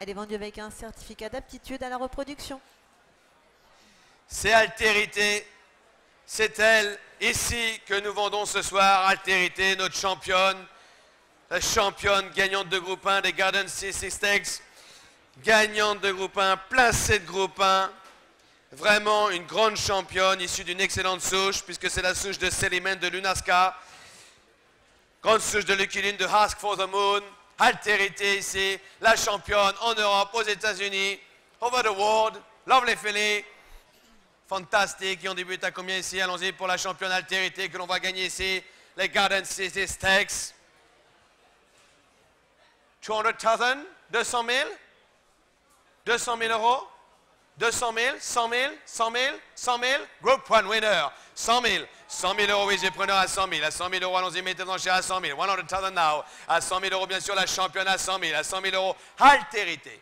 Elle est vendue avec un certificat d'aptitude à la reproduction. C'est Altérité. C'est elle, ici, que nous vendons ce soir. Altérité, notre championne. La championne gagnante de groupe 1 des Garden CC Stakes. Gagnante de groupe 1, placée de groupe 1. Vraiment une grande championne issue d'une excellente souche, puisque c'est la souche de Seliman de Lunaska. Grande souche de Lucky de Ask for the Moon. Altérité ici, la championne en Europe, aux États-Unis, over the world, lovely filly, fantastique. Et on débute à combien ici? Allons-y pour la championne altérité que l'on va gagner ici, les Garden City Stakes. 200,000 200 000 200 000 euros? 200 000 100 000 100 000 100 000 Group 1 winner 100 000 100 000 euros, oui, j'ai preneur à 100 000. À 100 000 euros, allons-y, mettez l'enchère à 100 000. 100,000 now. À 100 000 euros, bien sûr, la championne à 100 000. À 100 000 euros, altérité.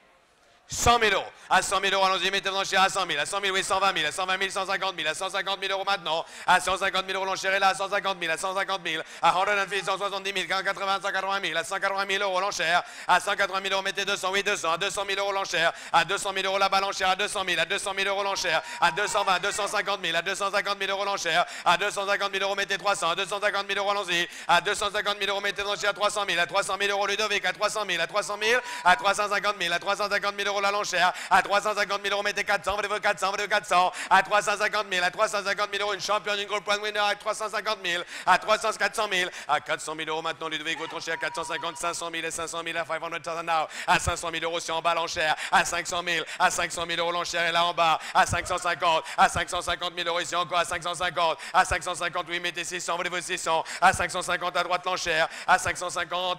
100 000 euros. À 100 000 euros, allons-y, mettez l'enchère à 100 000. À 100 000, oui, 120 000. À 120 000, 150 000. À 150 000 euros maintenant. À 150 000 euros, l'enchère est là. À 150 000. À 150 000. À 150 170 000. 180 180 000. À 180 000 euros, l'enchère. À 180 000 euros, mettez 200. Oui, 200. À 200 000 euros, l'enchère. À 200 000 euros, là-bas, l'enchère. À 200 000. À 200 000 euros, l'enchère. À 220, 250 000. À 250 000 euros, l'enchère. À 250 000 euros, mettez 300. À 250 000 euros, allons-y. À 250 000 euros, mettez l'enchère à 300 000. À 300 000 euros, Ludovic. À 300 000. À 300 000. À 350 000. À 350 000 euros, la l'enchère à 350 000 euros, mettez 400, vous 400, vous 400, à 350 000, à 350 000 euros, une championne, une Gold Point Winner à 350 000, à 300, 400 000, à 400 000 euros maintenant, Ludovic, votre enchère à 450, 500 000 et 500 000 à 500 000 now, à 500 000 euros, c'est en bas l'enchère, à 500 000, à 500 000 euros, l'enchère est là en bas, à 550, à 550 000 euros, ici encore à 550, à 550, oui, mettez 600, vous 600, à 550 à droite l'enchère, à 550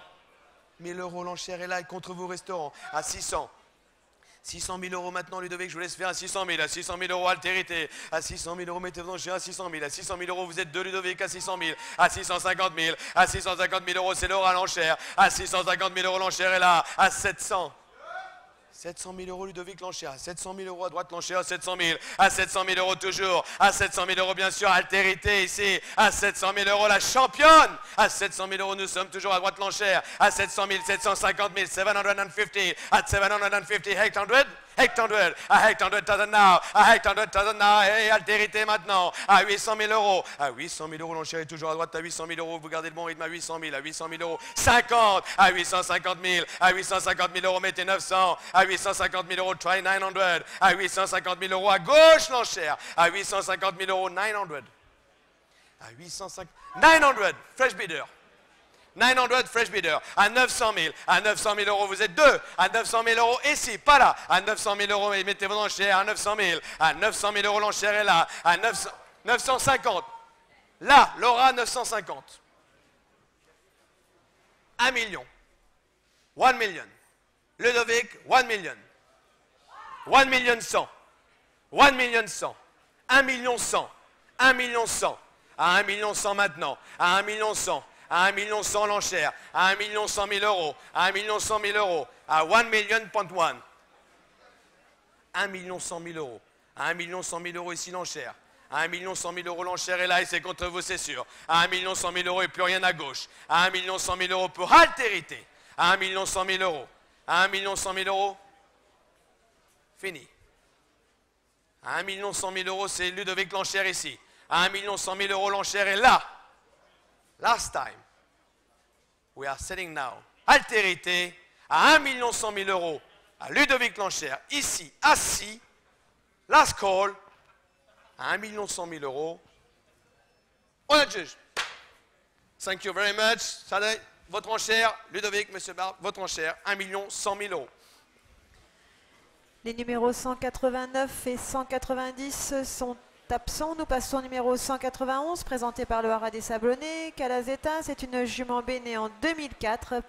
000 euros, l'enchère est là, et contre vos restaurants, à 600, 600 000 euros maintenant, Ludovic, je vous laisse faire à 600 000, à 600 000 euros, altérité, à 600 000 euros, mettez-vous dans à 600 000, à 600 000 euros, vous êtes deux Ludovic, à 600 000, à 650 000, à 650 000 euros, c'est l'or à l'enchère, à 650 000 euros, l'enchère est là, à 700 700 000 euros Ludovic l'enchère, 700 000 euros à droite l'enchère, 700 000, à 700 000 euros toujours, à 700 000 euros bien sûr, altérité ici, à 700 000 euros la championne, à 700 000 euros nous sommes toujours à droite l'enchère, à 700 000, 750 000, 750, à 750, 800, 800, à 800,000 now, à 800,000 now, et altérité maintenant, à 800 000 euros, à 800 000 euros, l'enchère est toujours à droite, à 800 000 euros, vous gardez le bon rythme à 800 000, à 800 000 euros, 50, à 850 000, à 850 000 euros, mettez 900, à 850 000 euros, try 900, à 850 000 euros, à gauche l'enchère, à 850 000 euros, 900, à 850, 900, fresh bidder. 900 fresh bidder, à 900 000, à 900 000 euros, vous êtes deux, à 900 000 euros ici, pas là, à 900 000 euros, mettez vos enchères, à 900 000, à 900 000 euros, l'enchère est là, à 900, 950, là, Laura, 950, 1 million, 1 million, Ludovic, 1 million, 1 million 100, 1 million 100, 1 million 100, 1 million 100, à 1 million 100 maintenant, à 1 million 100, à 1 million 100 l'enchère, à 1 million 100 000 euros, à 1 million 100 000 euros, à 1 million point 1. 1 million 100 000 euros, à 1 million 100 000 euros ici l'enchère, à 1 million 100 000 euros l'enchère est là et c'est contre vous c'est sûr, à 1 million 100 000 euros et plus rien à gauche, à 1 million 100 000 euros pour altérité, à 1 million 100 000 euros, à 1 million 100 000 euros, fini. À 1 million 100 000 euros, c'est Ludovic l'enchère ici. À 1 million 100 000 euros, l'enchère est là. Last time, we are selling now, altérité, à 1 million 100 000 euros, à Ludovic Lanchère, ici, assis, last call, à 1 million 100 000 euros. On a juge. Thank you very much. Votre enchère, Ludovic, Monsieur Barbe, votre enchère, 1 million 100 000 euros. Les numéros 189 et 190 sont absent. Nous passons au numéro 191, présenté par le Haras des Sablonnets. Calazeta, c'est une jument bénée en 2004